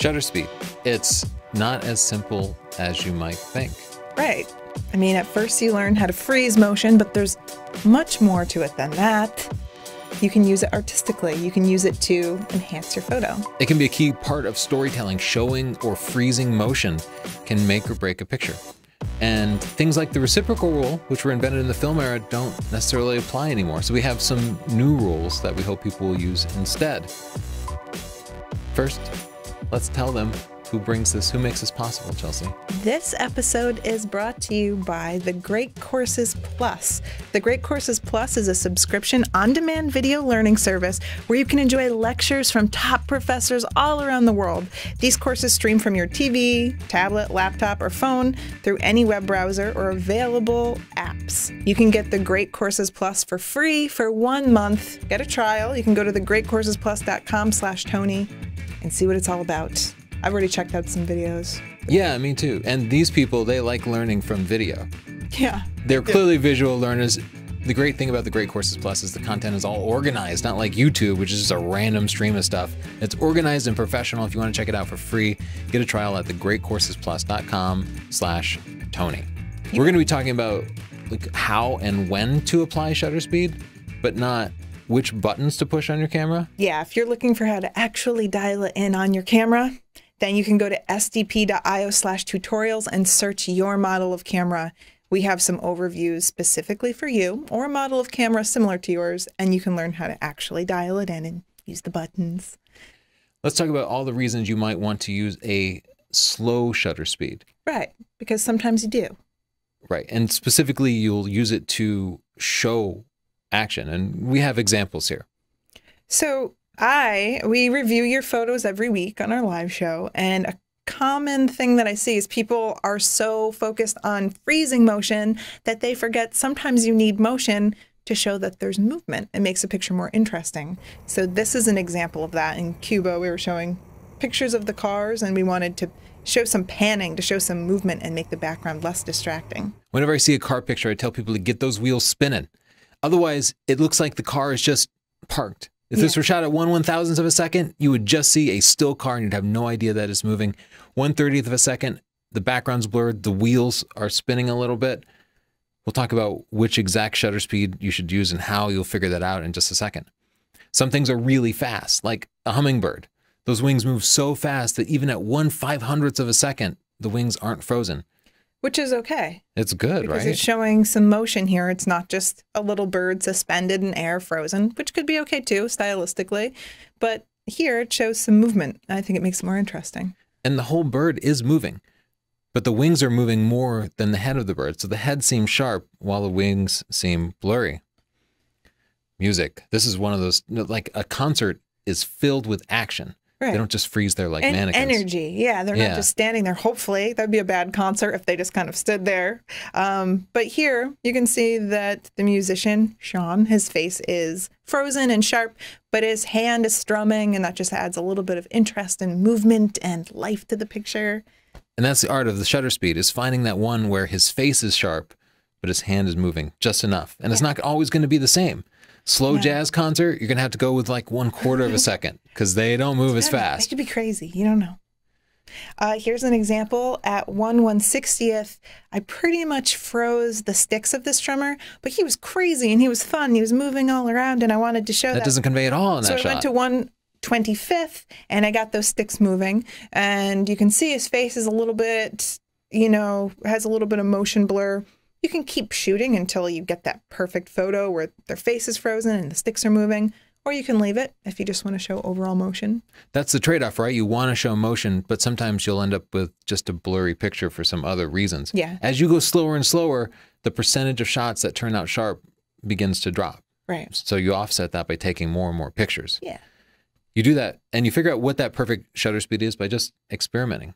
Shutter speed. It's not as simple as you might think. Right. I mean, at first you learn how to freeze motion, but there's much more to it than that. You can use it artistically. You can use it to enhance your photo. It can be a key part of storytelling. Showing or freezing motion can make or break a picture. And things like the reciprocal rule, which were invented in the film era, don't necessarily apply anymore. So we have some new rules that we hope people will use instead. First, let's tell them who brings this, who makes this possible, Chelsea? This episode is brought to you by The Great Courses Plus. The Great Courses Plus is a subscription on demand video learning service where you can enjoy lectures from top professors all around the world. These courses stream from your TV, tablet, laptop, or phone through any web browser or available apps. You can get The Great Courses Plus for free for one month. Get a trial. You can go to thegreatcoursesplus.com slash Tony and see what it's all about. I've already checked out some videos. Yeah, me too. And these people, they like learning from video. Yeah. They're clearly yeah. visual learners. The great thing about the Great Courses Plus is the content is all organized, not like YouTube, which is just a random stream of stuff. It's organized and professional. If you want to check it out for free, get a trial at thegreatcoursesplus.com slash Tony. We're going to be talking about like how and when to apply shutter speed, but not which buttons to push on your camera. Yeah, if you're looking for how to actually dial it in on your camera, then you can go to sdp.io slash tutorials and search your model of camera. We have some overviews specifically for you or a model of camera similar to yours, and you can learn how to actually dial it in and use the buttons. Let's talk about all the reasons you might want to use a slow shutter speed. Right, because sometimes you do. Right, and specifically, you'll use it to show action, and we have examples here. So, I, we review your photos every week on our live show, and a common thing that I see is people are so focused on freezing motion that they forget sometimes you need motion to show that there's movement. It makes a picture more interesting. So this is an example of that. In Cuba, we were showing pictures of the cars and we wanted to show some panning to show some movement and make the background less distracting. Whenever I see a car picture, I tell people to get those wheels spinning. Otherwise, it looks like the car is just parked if yeah. this were shot at one one thousandth of a second, you would just see a still car and you'd have no idea that it's moving. One thirtieth of a second, the background's blurred, the wheels are spinning a little bit. We'll talk about which exact shutter speed you should use and how you'll figure that out in just a second. Some things are really fast, like a hummingbird. Those wings move so fast that even at one five hundredths of a second, the wings aren't frozen. Which is okay. It's good, because right? It's showing some motion here. It's not just a little bird suspended in air, frozen, which could be okay too, stylistically. But here it shows some movement. I think it makes it more interesting. And the whole bird is moving, but the wings are moving more than the head of the bird. So the head seems sharp while the wings seem blurry. Music. This is one of those, like a concert is filled with action. Right. They don't just freeze there like and mannequins. Energy, yeah. They're yeah. not just standing there. Hopefully, that'd be a bad concert if they just kind of stood there. Um, but here, you can see that the musician Sean, his face is frozen and sharp, but his hand is strumming, and that just adds a little bit of interest and movement and life to the picture. And that's the art of the shutter speed: is finding that one where his face is sharp, but his hand is moving just enough, and yeah. it's not always going to be the same slow yeah. jazz concert, you're gonna have to go with like one quarter of a second because they don't move as fast. It could be crazy. You don't know. Uh, here's an example. At 1 160th, I pretty much froze the sticks of this drummer, but he was crazy and he was fun. He was moving all around, and I wanted to show that. That doesn't convey at all in so that I shot. So I went to 1 25th, and I got those sticks moving, and you can see his face is a little bit, you know, has a little bit of motion blur. You can keep shooting until you get that perfect photo where their face is frozen and the sticks are moving, or you can leave it if you just want to show overall motion. That's the trade off, right? You want to show motion, but sometimes you'll end up with just a blurry picture for some other reasons. Yeah. As you go slower and slower, the percentage of shots that turn out sharp begins to drop. Right. So you offset that by taking more and more pictures. Yeah. You do that and you figure out what that perfect shutter speed is by just experimenting.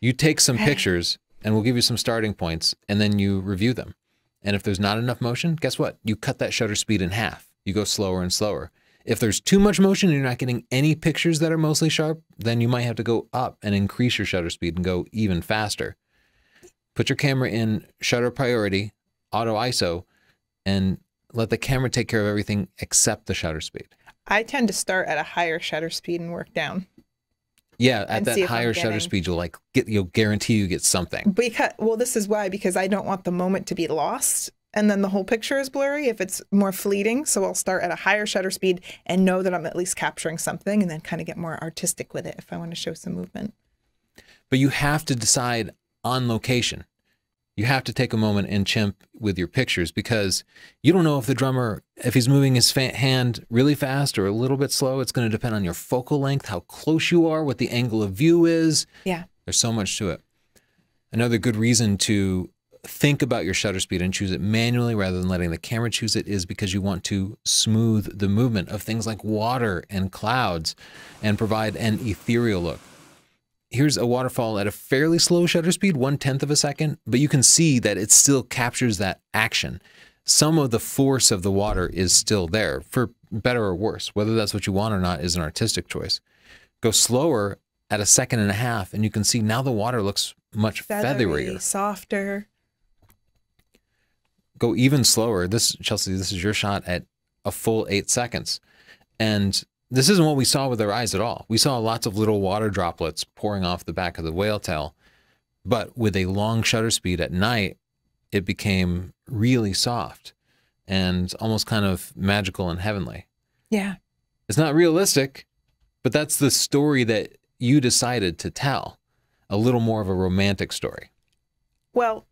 You take some right. pictures and we'll give you some starting points and then you review them. And if there's not enough motion, guess what? You cut that shutter speed in half. You go slower and slower. If there's too much motion and you're not getting any pictures that are mostly sharp, then you might have to go up and increase your shutter speed and go even faster. Put your camera in shutter priority, auto ISO, and let the camera take care of everything except the shutter speed. I tend to start at a higher shutter speed and work down. Yeah, at that see if I'm higher shutter speed, you'll like get you'll guarantee you get something. Because well, this is why because I don't want the moment to be lost and then the whole picture is blurry if it's more fleeting. So I'll start at a higher shutter speed and know that I'm at least capturing something and then kind of get more artistic with it if I want to show some movement. But you have to decide on location. You have to take a moment and chimp with your pictures because you don't know if the drummer, if he's moving his fa- hand really fast or a little bit slow. It's going to depend on your focal length, how close you are, what the angle of view is. Yeah. There's so much to it. Another good reason to think about your shutter speed and choose it manually rather than letting the camera choose it is because you want to smooth the movement of things like water and clouds and provide an ethereal look. Here's a waterfall at a fairly slow shutter speed, one tenth of a second, but you can see that it still captures that action. Some of the force of the water is still there, for better or worse. Whether that's what you want or not is an artistic choice. Go slower at a second and a half, and you can see now the water looks much Feathery, featherier. softer. Go even slower. This Chelsea, this is your shot at a full eight seconds, and this isn't what we saw with our eyes at all. We saw lots of little water droplets pouring off the back of the whale tail, but with a long shutter speed at night, it became really soft and almost kind of magical and heavenly. Yeah. It's not realistic, but that's the story that you decided to tell. A little more of a romantic story. Well,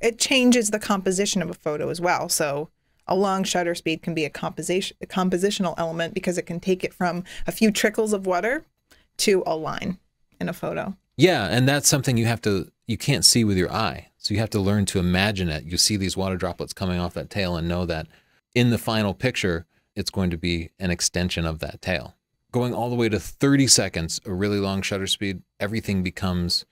it changes the composition of a photo as well. So a long shutter speed can be a composition a compositional element because it can take it from a few trickles of water to a line in a photo. Yeah, and that's something you have to you can't see with your eye. So you have to learn to imagine it. You see these water droplets coming off that tail and know that in the final picture it's going to be an extension of that tail. Going all the way to 30 seconds, a really long shutter speed, everything becomes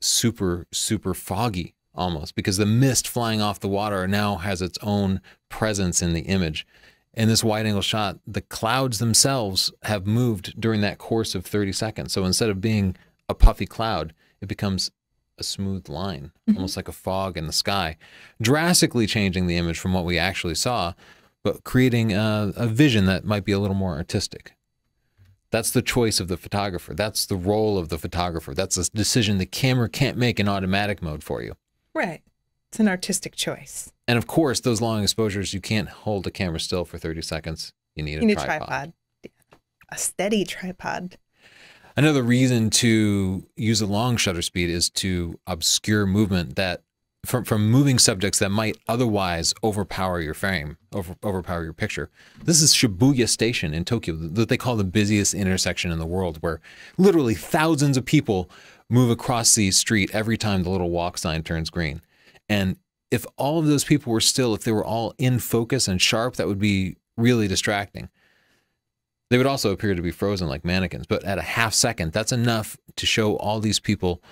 super super foggy almost because the mist flying off the water now has its own presence in the image. In this wide angle shot, the clouds themselves have moved during that course of 30 seconds. So instead of being a puffy cloud, it becomes a smooth line, mm-hmm. almost like a fog in the sky, drastically changing the image from what we actually saw, but creating a, a vision that might be a little more artistic. That's the choice of the photographer. That's the role of the photographer. That's a decision the camera can't make in automatic mode for you. Right. It's an artistic choice. And of course, those long exposures, you can't hold a camera still for 30 seconds. You need a You need a tripod. tripod. A steady tripod. Another reason to use a long shutter speed is to obscure movement that from from moving subjects that might otherwise overpower your frame, over, overpower your picture. This is Shibuya Station in Tokyo, that they call the busiest intersection in the world, where literally thousands of people move across the street every time the little walk sign turns green. And if all of those people were still, if they were all in focus and sharp, that would be really distracting. They would also appear to be frozen like mannequins, but at a half second, that's enough to show all these people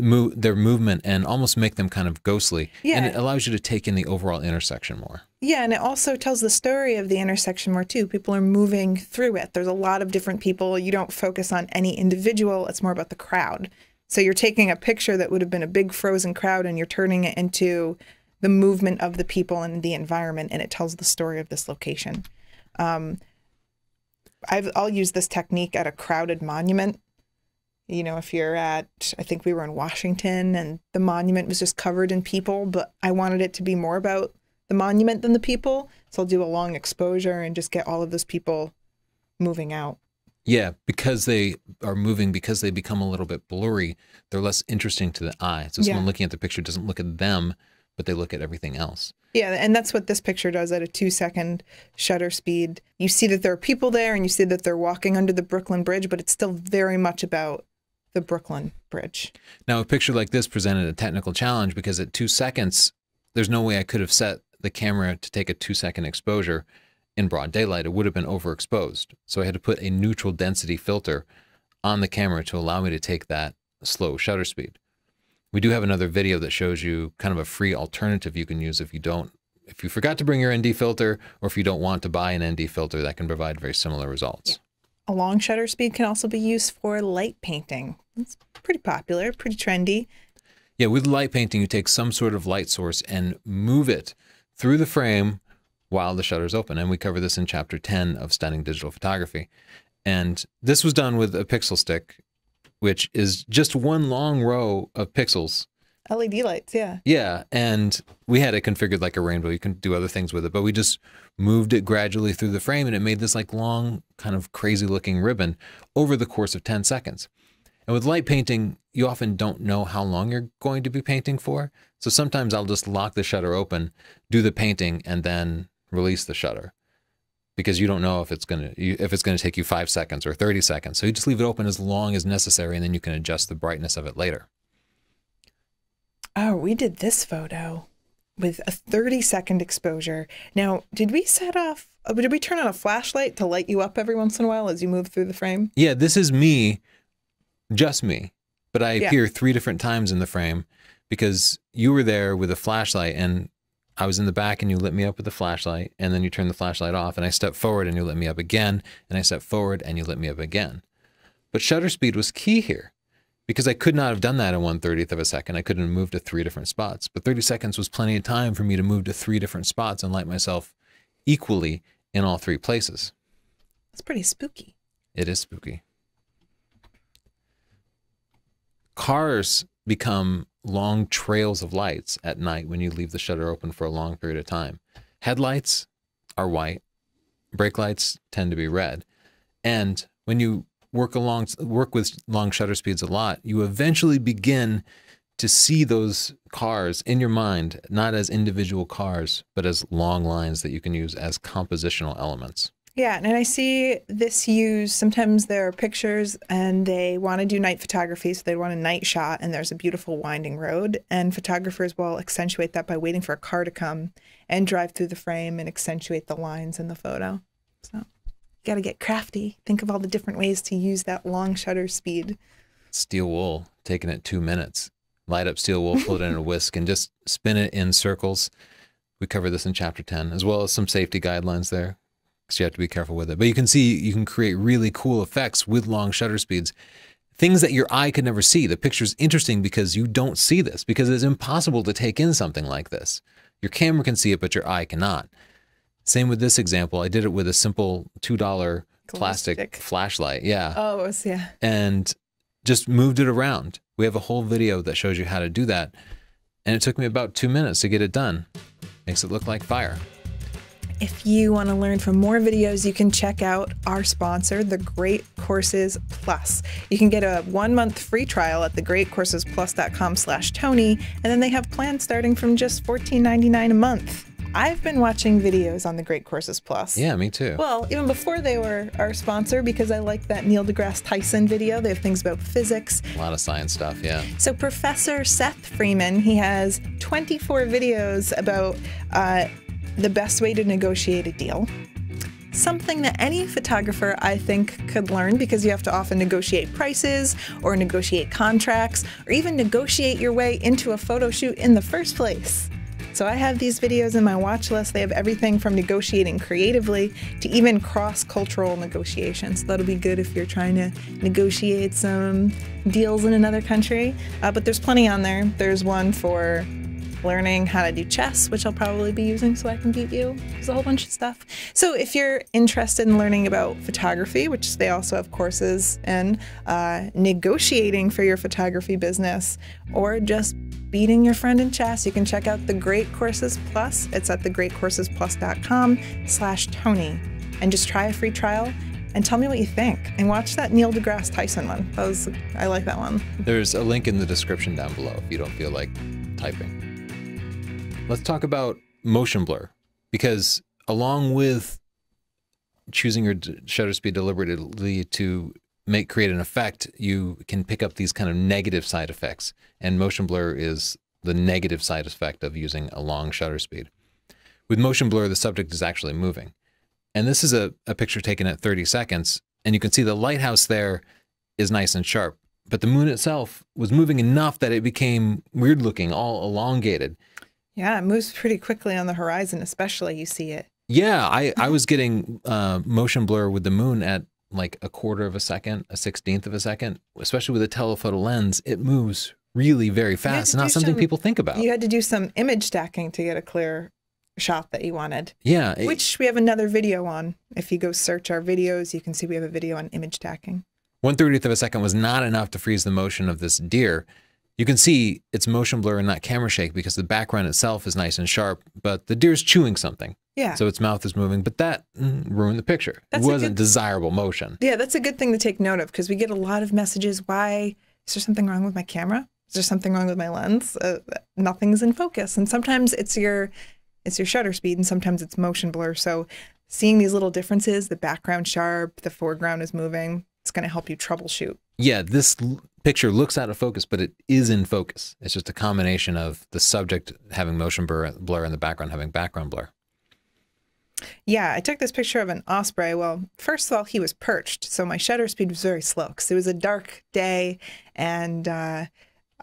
move, their movement and almost make them kind of ghostly. Yeah. And it allows you to take in the overall intersection more. Yeah, and it also tells the story of the intersection more too. People are moving through it. There's a lot of different people. You don't focus on any individual, it's more about the crowd. So you're taking a picture that would have been a big frozen crowd and you're turning it into the movement of the people and the environment, and it tells the story of this location. Um, I've, I'll use this technique at a crowded monument. You know, if you're at, I think we were in Washington and the monument was just covered in people, but I wanted it to be more about the monument than the people. So I'll do a long exposure and just get all of those people moving out. Yeah, because they are moving, because they become a little bit blurry, they're less interesting to the eye. So someone Yeah. looking at the picture doesn't look at them, but they look at everything else. Yeah, and that's what this picture does at a two second shutter speed. You see that there are people there and you see that they're walking under the Brooklyn Bridge, but it's still very much about the Brooklyn Bridge. Now, a picture like this presented a technical challenge because at two seconds, there's no way I could have set the camera to take a two second exposure in broad daylight. It would have been overexposed. So I had to put a neutral density filter on the camera to allow me to take that slow shutter speed. We do have another video that shows you kind of a free alternative you can use if you don't, if you forgot to bring your ND filter or if you don't want to buy an ND filter that can provide very similar results. A long shutter speed can also be used for light painting. It's pretty popular, pretty trendy. Yeah, with light painting, you take some sort of light source and move it through the frame while the shutter's open. And we cover this in chapter 10 of Stunning Digital Photography. And this was done with a Pixelstick, which is just one long row of pixels. LED lights, yeah. Yeah. And we had it configured like a rainbow. You can do other things with it, but we just moved it gradually through the frame and it made this like long, kind of crazy looking ribbon over the course of 10 seconds. And with light painting, you often don't know how long you're going to be painting for. So sometimes I'll just lock the shutter open, do the painting, and then release the shutter because you don't know if it's going to if it's going to take you 5 seconds or 30 seconds. So you just leave it open as long as necessary and then you can adjust the brightness of it later. Oh, we did this photo with a 30 second exposure. Now, did we set off uh, did we turn on a flashlight to light you up every once in a while as you move through the frame? Yeah, this is me just me, but I Yeah. appear three different times in the frame because you were there with a flashlight and I was in the back and you lit me up with the flashlight and then you turned the flashlight off and I stepped forward and you lit me up again and I stepped forward and you lit me up again. But shutter speed was key here because I could not have done that in one thirtieth of a second. I couldn't have moved to three different spots, but 30 seconds was plenty of time for me to move to three different spots and light myself equally in all three places. That's pretty spooky. It is spooky. Cars become long trails of lights at night when you leave the shutter open for a long period of time. Headlights are white, brake lights tend to be red. And when you work along work with long shutter speeds a lot, you eventually begin to see those cars in your mind not as individual cars, but as long lines that you can use as compositional elements. Yeah, and I see this used sometimes there are pictures and they want to do night photography, so they want a night shot and there's a beautiful winding road. And photographers will accentuate that by waiting for a car to come and drive through the frame and accentuate the lines in the photo. So got to get crafty. Think of all the different ways to use that long shutter speed. steel wool, taking it two minutes. Light up steel wool, put it in a whisk, and just spin it in circles. We cover this in chapter 10, as well as some safety guidelines there, because you have to be careful with it. But you can see you can create really cool effects with long shutter speeds, things that your eye could never see. The picture's interesting because you don't see this, because it's impossible to take in something like this. Your camera can see it, but your eye cannot. Same with this example. I did it with a simple $2 plastic flashlight. Yeah Oh, was, yeah. and just moved it around. We have a whole video that shows you how to do that. And it took me about two minutes to get it done. Makes it look like fire. If you want to learn from more videos, you can check out our sponsor, The Great Courses Plus. You can get a one month free trial at thegreatcoursesplus.com slash Tony, and then they have plans starting from just $14.99 a month. I've been watching videos on The Great Courses Plus. Yeah, me too. Well, even before they were our sponsor, because I like that Neil deGrasse Tyson video. They have things about physics. a lot of science stuff. Yeah. So Professor Seth Freeman, he has 24 videos about uh, the best way to negotiate a deal. Something that any photographer, I think, could learn because you have to often negotiate prices or negotiate contracts or even negotiate your way into a photo shoot in the first place. So I have these videos in my watch list. They have everything from negotiating creatively to even cross-cultural negotiations. That'll be good if you're trying to negotiate some deals in another country. Uh, but there's plenty on there. There's one for learning how to do chess, which I'll probably be using so I can beat you. There's a whole bunch of stuff. So if you're interested in learning about photography, which they also have courses in, uh, negotiating for your photography business, or just beating your friend in chess, you can check out the Great Courses Plus. It's at thegreatcoursesplus.com slash Tony. And just try a free trial and tell me what you think. And watch that Neil deGrasse Tyson one. That was I like that one. There's a link in the description down below if you don't feel like typing. Let's talk about motion blur because along with choosing your shutter speed deliberately to make create an effect, you can pick up these kind of negative side effects. And motion blur is the negative side effect of using a long shutter speed. With motion blur, the subject is actually moving. And this is a, a picture taken at 30 seconds. And you can see the lighthouse there is nice and sharp. But the moon itself was moving enough that it became weird looking, all elongated. Yeah, it moves pretty quickly on the horizon, especially you see it. Yeah, I, I was getting uh, motion blur with the moon at like a quarter of a second, a sixteenth of a second, especially with a telephoto lens. It moves really very fast. Not something some- people think about. You had to do some image stacking to get a clear shot that you wanted, Yeah. it- which we have another video on. If you go search our videos, you can see we have a video on image stacking. One thirtieth of a second was not enough to freeze the motion of this deer. You can see it's motion blur and not camera shake because the background itself is nice and sharp, but the deer's chewing something. Yeah. So its mouth is moving, but that mm, ruined the picture. That's it wasn't good- desirable motion. Yeah, that's a good thing to take note of because we get a lot of messages. Why is there something wrong with my camera? Is there something wrong with my lens? Uh, nothing's in focus, and sometimes it's your it's your shutter speed, and sometimes it's motion blur. So, seeing these little differences, the background sharp, the foreground is moving, it's going to help you troubleshoot. Yeah, this l- picture looks out of focus, but it is in focus. It's just a combination of the subject having motion blur, blur and the background having background blur. Yeah, I took this picture of an osprey. Well, first of all, he was perched, so my shutter speed was very slow because it was a dark day, and uh,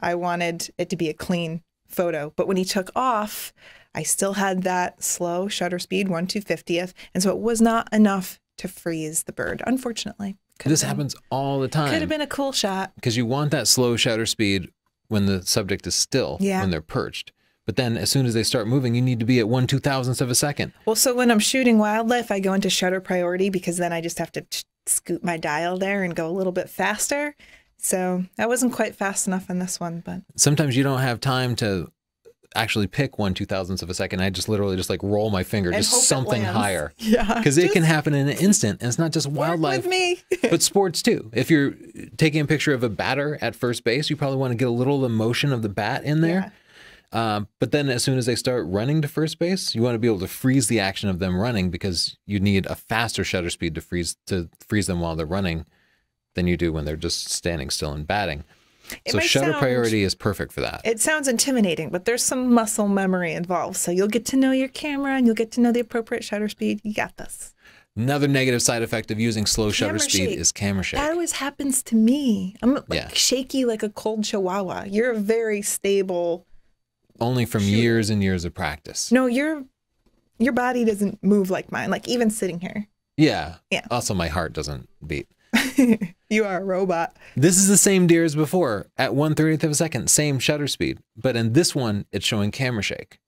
I wanted it to be a clean photo. But when he took off, I still had that slow shutter speed, one two fiftieth, and so it was not enough to freeze the bird. Unfortunately, Could this been- happens all the time. Could have been a cool shot. because you want that slow shutter speed when the subject is still, Yeah. when they're perched. But then as soon as they start moving, you need to be at one two thousandths of a second. Well, so when I'm shooting wildlife, I go into shutter priority because then I just have to scoot my dial there and go a little bit faster. So I wasn't quite fast enough on this one, but Sometimes you don't have time to actually pick one two thousandths of a second. I just literally just like roll my finger, And just something higher. Yeah, Because it can happen in an instant. And it's not just wildlife. with me. but sports too. If you're taking a picture of a batter at first base, you probably want to get a little of the motion of the bat in there. Um, but then as soon as they start running to first base, you want to be able to freeze the action of them running because you need a faster shutter speed to freeze to freeze them while they're running than you do when they're just standing still and batting. It so shutter sound- priority is perfect for that. It sounds intimidating, but there's some muscle memory involved. So you'll get to know your camera and you'll get to know the appropriate shutter speed. You got this. Another negative side effect of using slow shutter speed shake. is camera shake. That always happens to me. I'm like Yeah. shaky like a cold chihuahua. You're a very stable. Only from Shoot. years and years of practice. No, your your body doesn't move like mine. Like even sitting here, Yeah. Yeah. Also, my heart doesn't beat. you are a robot. This is the same deer as before at one thirtieth of a second, same shutter speed. But in this one, it's showing camera shake.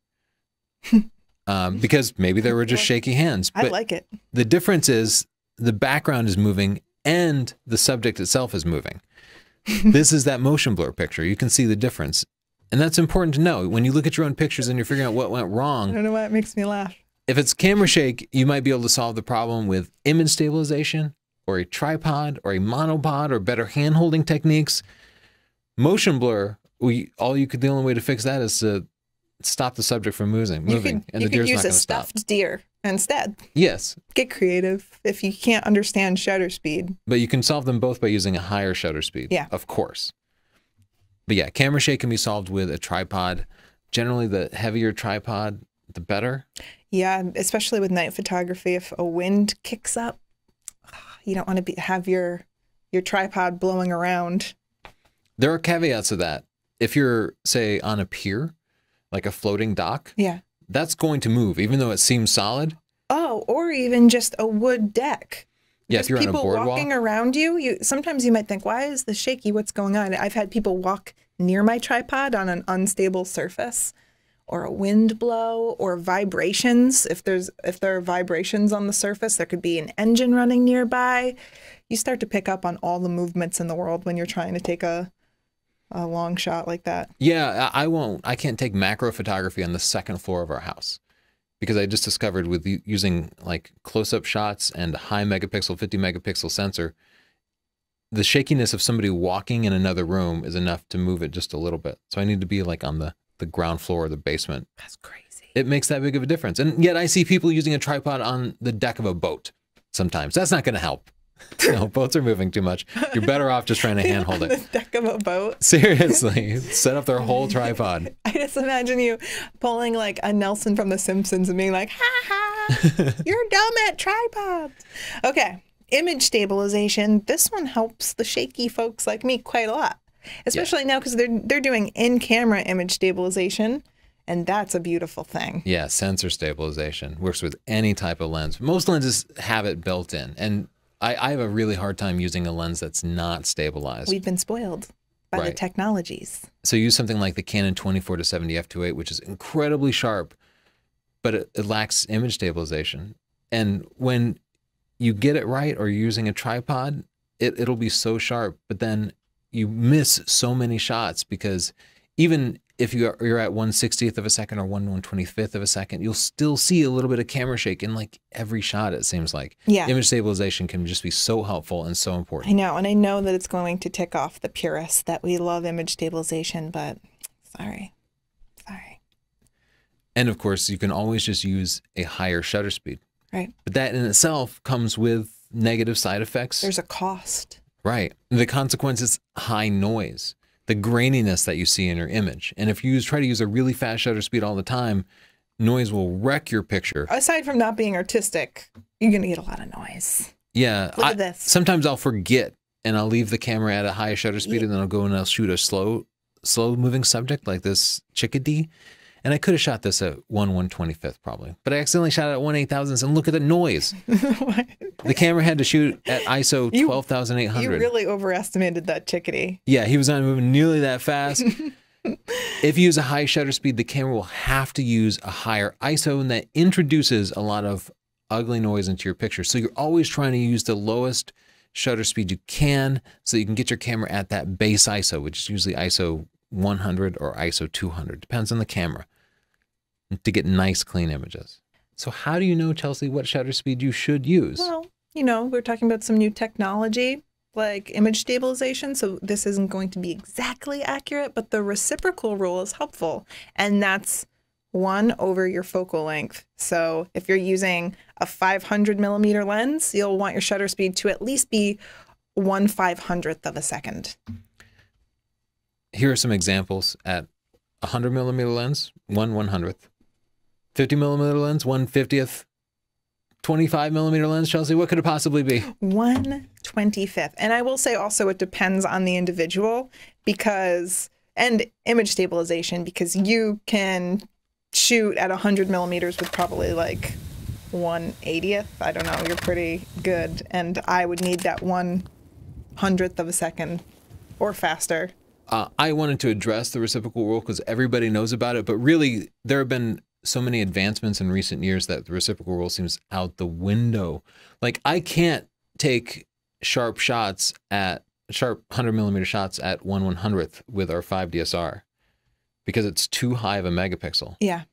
um, because maybe there were just shaky hands. I like it. the difference is the background is moving and the subject itself is moving. this is that motion blur picture. You can see the difference. And that's important to know. When you look at your own pictures and you're figuring out what went wrong. I don't know why it makes me laugh. if it's camera shake, you might be able to solve the problem with image stabilization or a tripod or a monopod or better hand holding techniques. Motion blur, we all you could the only way to fix that is to stop the subject from moving, You moving, could, and the deer's not use going a to stop. stuffed deer instead. Yes, Get creative. If you can't understand shutter speed, but you can solve them both by using a higher shutter speed. Yeah. of course. But yeah, camera shake can be solved with a tripod. Generally, the heavier tripod, the better. yeah, especially with night photography, if a wind kicks up, you don't want to be have your your tripod blowing around. There are caveats to that. If you're, say, on a pier, like a floating dock, Yeah. that's going to move, even though it seems solid. Oh, or even just a wood deck. Yeah, if you're on a people walking around you, you sometimes you might think, "Why is this shaky? What's going on?" I've had people walk near my tripod on an unstable surface, or a wind blow, or vibrations. If there's if there are vibrations on the surface, there could be an engine running nearby. You start to pick up on all the movements in the world when you're trying to take a a long shot like that. yeah, I won't. I can't take macro photography on the second floor of our house because I just discovered with using like close-up shots and high megapixel, 50 megapixel sensor, the shakiness of somebody walking in another room is enough to move it just a little bit. So I need to be like on the the ground floor or the basement. That's crazy. It makes that big of a difference. And yet I see people using a tripod on the deck of a boat sometimes. That's not going to help. no, boats are moving too much. You're better off just trying to handhold it. the deck of a boat. Seriously, set up their whole tripod. I just imagine you pulling like a Nelson from The Simpsons and being like, ha ha, you're dumb at tripods. Okay, image stabilization. This one helps the shaky folks like me quite a lot, especially now because they're they're doing in-camera image stabilization, and that's a beautiful thing. Yeah, sensor stabilization works with any type of lens. Most lenses have it built in, and I, I have a really hard time using a lens that's not stabilized. We've been spoiled by the technologies. so use something like the Canon 24 to 70 f2.8, which is incredibly sharp. but it, it lacks image stabilization. And when you get it right or you're using a tripod, it, it'll be so sharp, but then you miss so many shots because even if you are, you're at 160th of a second or 1 125th of a second, you'll still see a little bit of camera shake in like every shot, it seems like. Yeah. Image stabilization can just be so helpful and so important. I know, and I know that it's going to tick off the purists that we love image stabilization, but sorry. Sorry. And of course, you can always just use a higher shutter speed. Right. But that in itself comes with negative side effects. There's a cost. Right. The consequence is high noise, the graininess that you see in your image. And if you try to use a really fast shutter speed all the time, noise will wreck your picture. Aside from not being artistic, you're going to get a lot of noise. Yeah. Look I- at this. Sometimes I'll forget and I'll leave the camera at a high shutter speed and then I'll go and I'll shoot a slow, slow moving subject like this chickadee. And I could have shot this at 1 125th probably, but I accidentally shot it at 1 8000th and look at the noise. the camera had to shoot at ISO You- 12800. you really overestimated that chickadee. Yeah, he was not moving nearly that fast. if you use a high shutter speed, the camera will have to use a higher ISO, and that introduces a lot of ugly noise into your picture. So you're always trying to use the lowest shutter speed you can so you can get your camera at that base ISO, which is usually ISO 100 or ISO 200, depends on the camera, to get nice, clean images. So, how do you know, Chelsea, what shutter speed you should use? Well, you know, we're talking about some new technology like image stabilization. So this isn't going to be exactly accurate, but the reciprocal rule is helpful. And that's one over your focal length. So if you're using a 500 millimeter lens, you'll want your shutter speed to at least be one five hundredth of a second. here are some examples at 100 millimeter lens, one one hundredth, 50 millimeter lens, one fiftieth, 25 millimeter lens. Chelsea, what could it possibly be? One twenty fifth. And I will say also it depends on the individual because and image stabilization because you can shoot at hundred millimeters with probably like one eightieth. I don't know. You're pretty good, and I would need that one hundredth of a second or faster. Uh, I wanted to address the reciprocal rule because everybody knows about it, but really there have been so many advancements in recent years that the reciprocal rule seems out the window. Like I can't take sharp shots at sharp 100 millimeter shots at one one hundredth with our 5 DSR because it's too high of a megapixel. Yeah.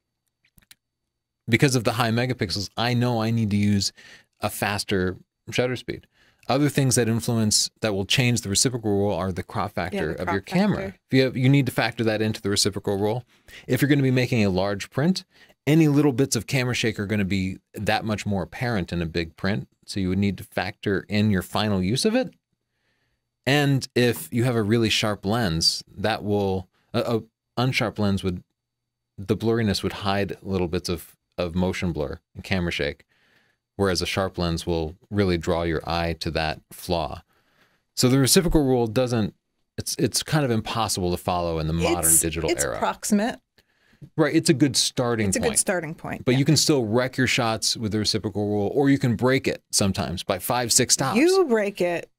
because of the high megapixels, I know I need to use a faster shutter speed. Other things that influence that will change the reciprocal rule are the crop factor the of your camera. factor. If you have, you need to factor that into the reciprocal rule. If you're going to be making a large print, any little bits of camera shake are going to be that much more apparent in a big print. So you would need to factor in your final use of it. And if you have a really sharp lens, that will a, a unsharp lens would the blurriness would hide little bits of of motion blur and camera shake, whereas a sharp lens will really draw your eye to that flaw. So the reciprocal rule doesn't. It's it's kind of impossible to follow in the modern It's- digital it's era. It's approximate. right, it's a good starting It's a point. good starting point. but you can still wreck your shots with the reciprocal rule, or you can break it sometimes by five, six stops. you break it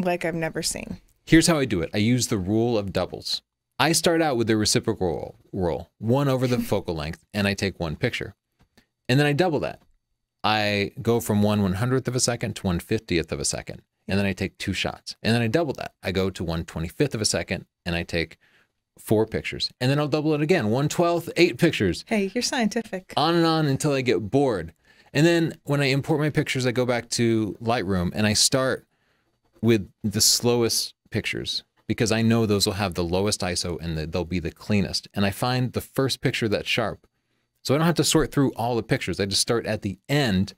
like I've never seen. Here's how I do it I use the rule of doubles. I start out with the reciprocal rule, one over the focal length, and I take one picture. And then I double that. I go from one one hundredth of a second to one fiftieth of a second. And then I take two shots. And then I double that. I go to one twenty fifth of a second and I take four pictures. And then I'll double it again, one twelfth, eight pictures Hey, you're scientific. on and on until I get bored. And then when I import my pictures, I go back to Lightroom and I start with the slowest pictures because I know those will have the lowest ISO and the, they'll be the cleanest. And I find the first picture that's sharp. So I don't have to sort through all the pictures. I just start at the end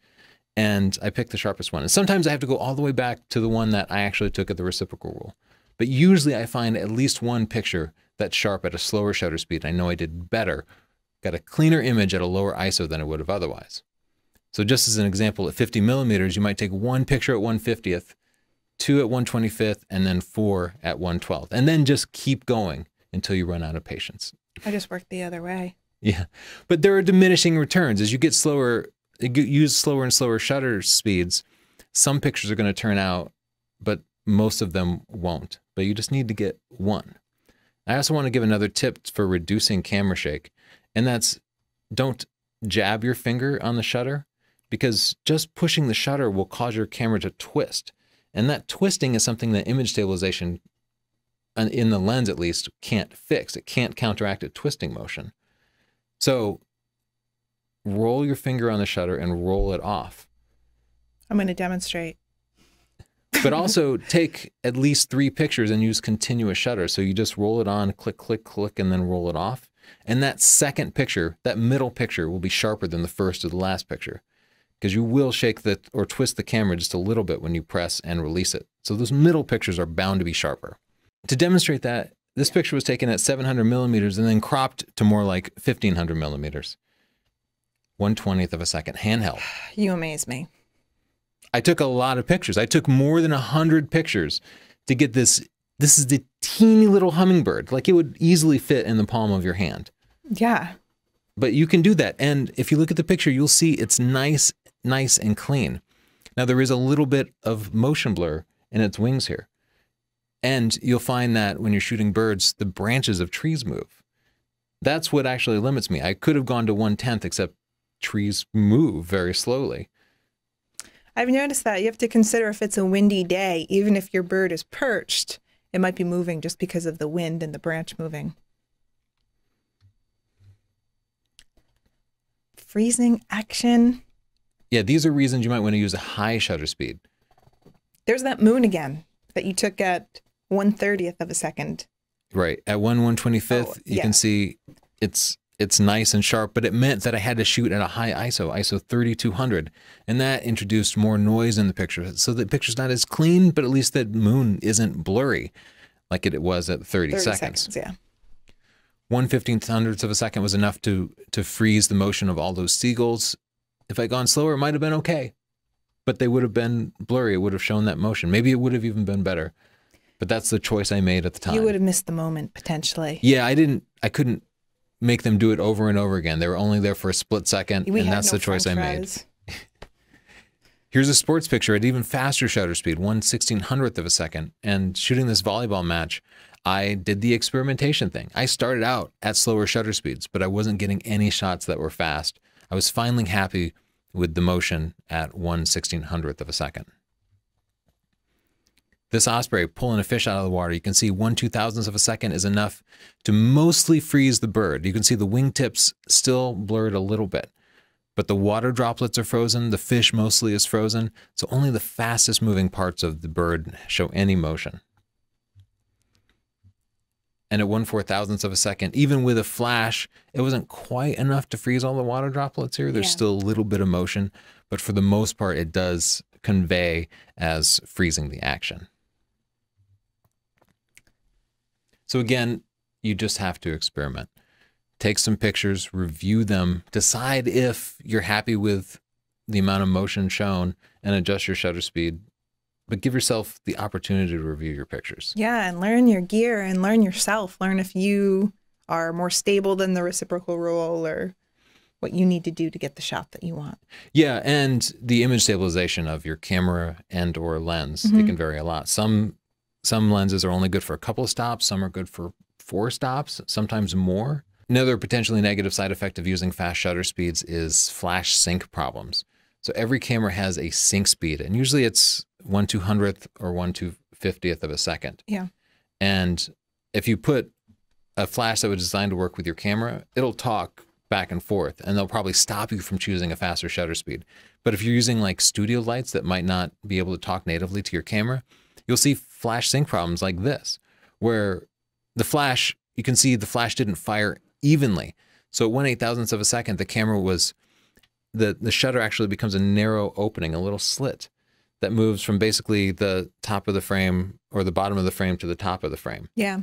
and I pick the sharpest one. And sometimes I have to go all the way back to the one that I actually took at the reciprocal rule. But usually I find at least one picture that's sharp at a slower shutter speed. I know I did better, got a cleaner image at a lower ISO than I would have otherwise. So just as an example, at 50 millimeters, you might take one picture at 150th, two at 125th, and then four at 112th, and then just keep going until you run out of patience. I just worked the other way. Yeah, but there are diminishing returns as you get slower, use slower and slower shutter speeds. Some pictures are going to turn out, but most of them won't. But you just need to get one. I also want to give another tip for reducing camera shake, and that's don't jab your finger on the shutter because just pushing the shutter will cause your camera to twist. And that twisting is something that image stabilization, uh, in the lens at least, can't fix. It can't counteract a twisting motion. So roll your finger on the shutter and roll it off. I'm going to demonstrate. but also take at least three pictures and use continuous shutter. So you just roll it on, click, click, click, and then roll it off. And that second picture, that middle picture, will be sharper than the first or the last picture because you will shake the or twist the camera just a little bit when you press and release it. So those middle pictures are bound to be sharper. To demonstrate that, this picture was taken at 700 millimeters and then cropped to more like 1500 millimeters. 120th of a second, handheld. You amaze me. I took a lot of pictures. I took more than 100 pictures to get this. This is the teeny little hummingbird. Like it would easily fit in the palm of your hand. Yeah. But you can do that. And if you look at the picture, you'll see it's nice, nice and clean. Now, there is a little bit of motion blur in its wings here. And you'll find that when you're shooting birds, the branches of trees move. That's what actually limits me. I could have gone to one tenth, except trees move very slowly. I've noticed that you have to consider if it's a windy day, even if your bird is perched, it might be moving just because of the wind and the branch moving. Freezing action. Yeah, these are reasons you might want to use a high shutter speed. There's that moon again that you took at one thirtieth of a second. Right. At one one twenty fifth, oh, you yeah. can see it's it's nice and sharp, but it meant that I had to shoot at a high ISO, ISO 3200. And that introduced more noise in the picture. So the picture's not as clean, but at least that moon isn't blurry like it was at 30, 30 seconds. seconds. Yeah. One fifteenth hundredth of a second was enough to to freeze the motion of all those seagulls. If I'd gone slower, it might have been okay. But they would have been blurry. It would have shown that motion. Maybe it would have even been better. But that's the choice I made at the time. You would have missed the moment potentially. Yeah, I didn't I couldn't make them do it over and over again. They were only there for a split second, we and that's no the choice I made. Here's a sports picture at even faster shutter speed, one sixteen hundredth of a second. And shooting this volleyball match, I did the experimentation thing. I started out at slower shutter speeds, but I wasn't getting any shots that were fast. I was finally happy with the motion at one sixteen hundredth of a second. This osprey pulling a fish out of the water, you can see one two thousandths of a second is enough to mostly freeze the bird. You can see the wingtips still blurred a little bit, but the water droplets are frozen. The fish mostly is frozen. So only the fastest moving parts of the bird show any motion. And at one four thousandths of a second, even with a flash, it wasn't quite enough to freeze all the water droplets here. There's yeah. still a little bit of motion, but for the most part, it does convey as freezing the action. So again, you just have to experiment. Take some pictures, review them, decide if you're happy with the amount of motion shown, and adjust your shutter speed. But give yourself the opportunity to review your pictures. Yeah, and learn your gear and learn yourself. Learn if you are more stable than the reciprocal rule or what you need to do to get the shot that you want. Yeah, and the image stabilization of your camera and or lens, mm-hmm. it can vary a lot. Some some lenses are only good for a couple of stops, some are good for four stops, sometimes more. Another potentially negative side effect of using fast shutter speeds is flash sync problems. So every camera has a sync speed, and usually it's one two hundredth or one two fiftieth of a second. Yeah. And if you put a flash that was designed to work with your camera, it'll talk back and forth, and they'll probably stop you from choosing a faster shutter speed. But if you're using like studio lights that might not be able to talk natively to your camera, you'll see flash sync problems like this, where the flash, you can see the flash didn't fire evenly. So at one eight thousandths of a second, the camera was, the, the shutter actually becomes a narrow opening, a little slit that moves from basically the top of the frame or the bottom of the frame to the top of the frame. Yeah.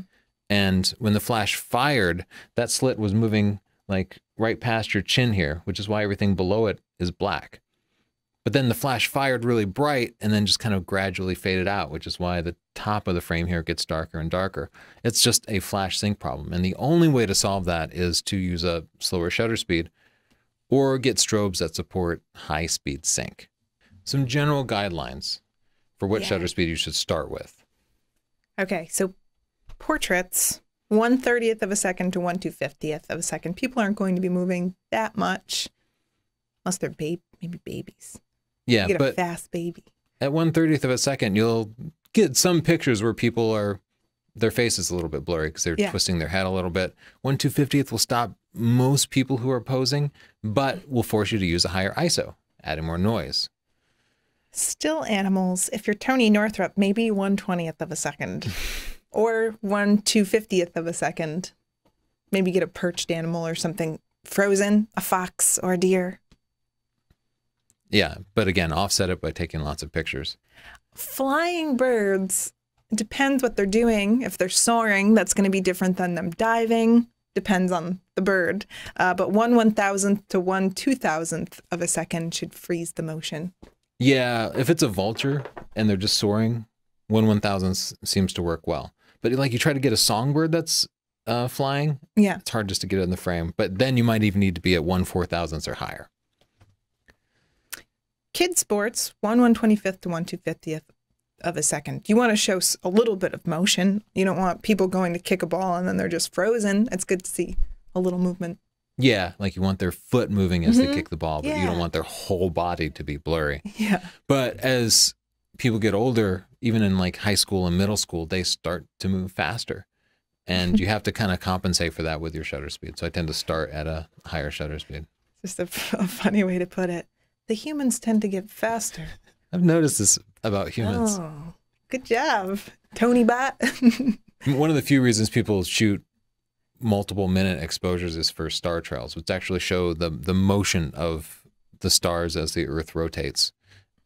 And when the flash fired, that slit was moving like right past your chin here, which is why everything below it is black. But then the flash fired really bright and then just kind of gradually faded out, which is why the top of the frame here gets darker and darker. It's just a flash sync problem. And the only way to solve that is to use a slower shutter speed or get strobes that support high speed sync. Some general guidelines for what yeah. shutter speed you should start with. Okay, so portraits, 1 30th of a second to 1 250th of a second. People aren't going to be moving that much unless they're babe, maybe babies. Yeah, You get a but fast baby. at one thirtieth of a second, you'll get some pictures where people are their face is a little bit blurry because they're Yeah. twisting their head a little bit. One two fiftieth will stop most people who are posing, but will force you to use a higher ISO, adding more noise. Still animals. If you're Tony Northrup, maybe one twentieth of a second, or one two fiftieth of a second. Maybe get a perched animal or something frozen, a fox or a deer. Yeah, but again, offset it by taking lots of pictures. Flying birds depends what they're doing. If they're soaring, that's going to be different than them diving. Depends on the bird. Uh, but one one thousandth to one two thousandth of a second should freeze the motion. Yeah, if it's a vulture and they're just soaring, one one thousandth seems to work well. But like you try to get a songbird that's uh, flying, Yeah. it's hard just to get it in the frame. But then you might even need to be at one four thousandths or higher. Kid sports, one one twenty fifth to one two fiftieth of a second. You want to show a little bit of motion. You don't want people going to kick a ball and then they're just frozen. It's good to see a little movement. Yeah, like you want their foot moving as they mm-hmm. kick the ball, but you don't want their whole body to be blurry. Yeah. But as people get older, even in like high school and middle school, they start to move faster. And you have to kind of compensate for that with your shutter speed. So I tend to start at a higher shutter speed. Just a, a funny way to put it. The humans tend to get faster. I've noticed this about humans. Oh, good job, Tony Bot. One of the few reasons people shoot multiple minute exposures is for star trails, which actually show the the motion of the stars as the Earth rotates.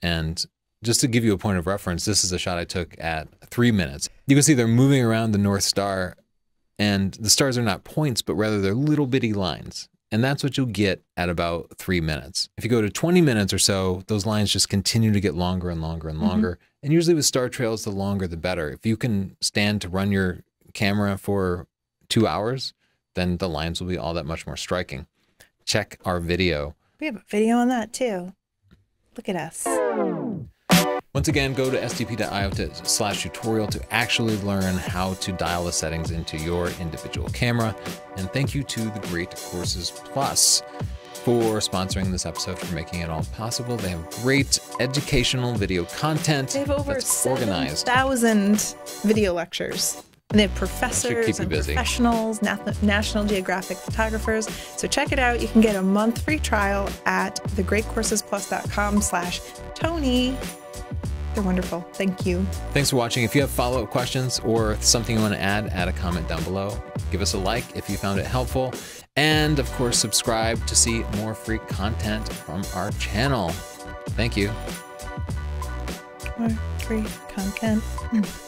And just to give you a point of reference, this is a shot I took at three minutes. You can see they're moving around the North Star, and the stars are not points, but rather they're little bitty lines. And that's what you'll get at about three minutes. If you go to 20 minutes or so, those lines just continue to get longer and longer and mm-hmm. longer. And usually with star trails, the longer the better. If you can stand to run your camera for two hours, then the lines will be all that much more striking. Check our video. we have a video on that too. Look at us. Once again, go to sdp.io to slash tutorial to actually learn how to dial the settings into your individual camera. And thank you to the Great Courses Plus for sponsoring this episode, for making it all possible. They have great educational video content They have over that's organized. 7,000 video lectures. And they have professors and busy. professionals, National Geographic photographers. So check it out. You can get a month free trial at thegreatcoursesplus.com slash Tony. They're wonderful. Thank you. Thanks for watching. If you have follow up questions or something you want to add, add a comment down below. Give us a like if you found it helpful. And of course, subscribe to see more free content from our channel. Thank you. More free content. Mm.